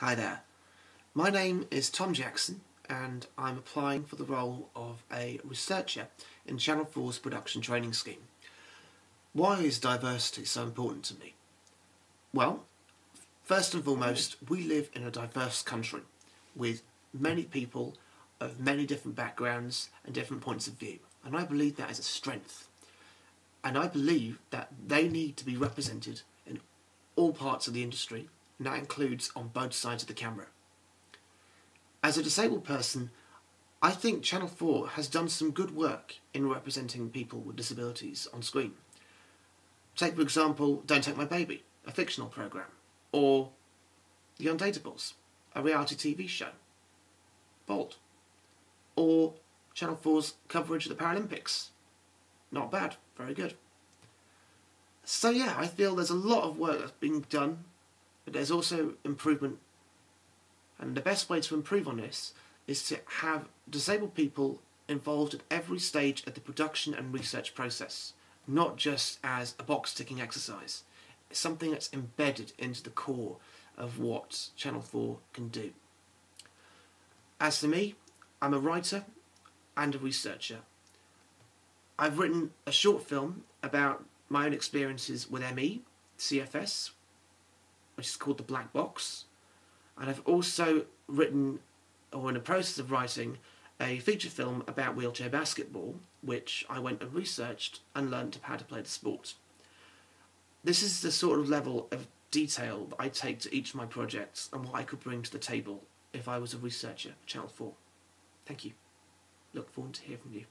Hi there. My name is Thom Jackson and I'm applying for the role of a researcher in Channel 4's production training scheme. Why is diversity so important to me? Well, first and foremost, we live in a diverse country with many people of many different backgrounds and different points of view and I believe that is a strength. And I believe that they need to be represented in all parts of the industry and that includes on both sides of the camera. As a disabled person, I think Channel 4 has done some good work in representing people with disabilities on screen. Take, for example, Don't Take My Baby, a fictional programme, or The Undateables, a reality TV show, Bolt, or Channel 4's coverage of the Paralympics. Not bad, very good. So yeah, I feel there's a lot of work that's being done but there's also improvement. And the best way to improve on this is to have disabled people involved at every stage of the production and research process, not just as a box ticking exercise. It's something that's embedded into the core of what Channel 4 can do. As for me, I'm a writer and a researcher. I've written a short film about my own experiences with ME, CFS, which is called The Black Box. And I've also written, or in the process of writing, a feature film about wheelchair basketball, which I went and researched and learned how to play the sport. This is the sort of level of detail that I take to each of my projects and what I could bring to the table if I was a researcher for Channel 4. Thank you. Look forward to hearing from you.